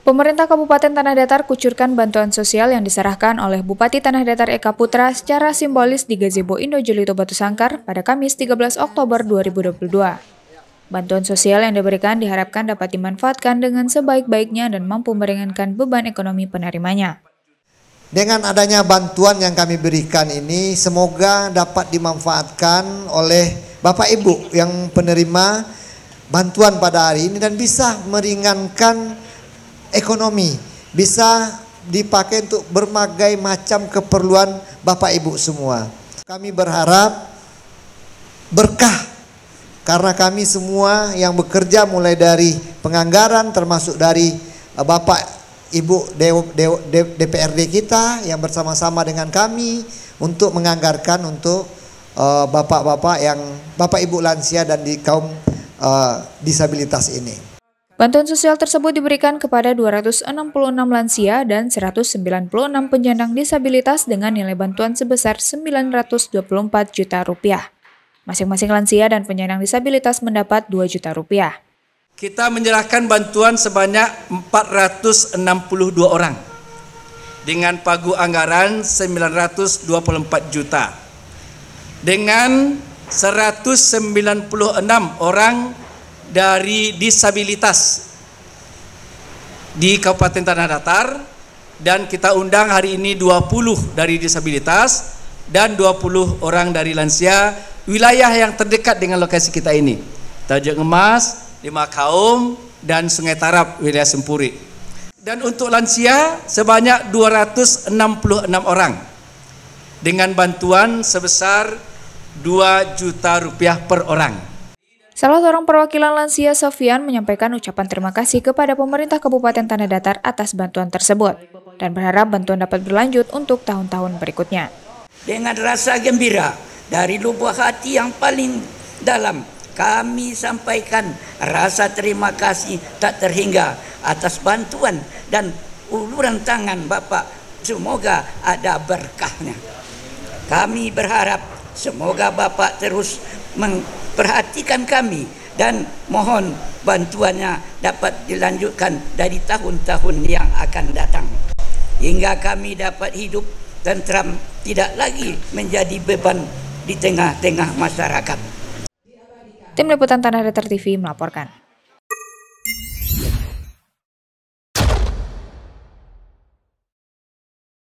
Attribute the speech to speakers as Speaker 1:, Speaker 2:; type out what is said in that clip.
Speaker 1: Pemerintah Kabupaten Tanah Datar kucurkan bantuan sosial yang diserahkan oleh Bupati Tanah Datar Eka Putra secara simbolis di Gazebo Indo Jelito Batu Sangkar pada Kamis 13 Oktober 2022. Bantuan sosial yang diberikan diharapkan dapat dimanfaatkan dengan sebaik-baiknya dan mampu meringankan beban ekonomi penerimanya.
Speaker 2: Dengan adanya bantuan yang kami berikan ini, semoga dapat dimanfaatkan oleh Bapak Ibu yang penerima bantuan pada hari ini dan bisa meringankan ekonomi, bisa dipakai untuk berbagai macam keperluan Bapak Ibu semua. Kami berharap berkah karena kami semua yang bekerja mulai dari penganggaran termasuk dari eh, Bapak Ibu DPRD kita yang bersama-sama dengan kami untuk menganggarkan untuk eh, bapak-bapak uh, yang bapak ibu lansia dan di kaum uh, disabilitas ini.
Speaker 1: Bantuan sosial tersebut diberikan kepada 266 lansia dan 196 penyandang disabilitas dengan nilai bantuan sebesar 924 juta rupiah. Masing-masing lansia dan penyandang disabilitas mendapat 2 juta rupiah.
Speaker 3: Kita menyerahkan bantuan sebanyak 462 orang dengan pagu anggaran 924 juta. Dengan 196 orang dari disabilitas di Kabupaten Tanah Datar dan kita undang hari ini 20 dari disabilitas dan 20 orang dari lansia wilayah yang terdekat dengan lokasi kita ini. Tajuk Emas, lima kaum dan Sungai Tarap wilayah Sempuri. Dan untuk lansia sebanyak 266 orang dengan bantuan sebesar 2 juta rupiah per orang.
Speaker 1: Salah seorang perwakilan lansia Sofian menyampaikan ucapan terima kasih kepada pemerintah Kabupaten Tanah Datar atas bantuan tersebut dan berharap bantuan dapat berlanjut untuk tahun-tahun berikutnya.
Speaker 4: Dengan rasa gembira dari lubuk hati yang paling dalam kami sampaikan rasa terima kasih tak terhingga atas bantuan dan uluran tangan Bapak. Semoga ada berkahnya. Kami berharap semoga Bapak terus memperhatikan kami dan mohon bantuannya dapat dilanjutkan dari tahun-tahun yang akan datang. Hingga kami dapat hidup tentram tidak lagi menjadi beban di tengah-tengah masyarakat.
Speaker 1: Tim Liputan Tanah Datar TV melaporkan.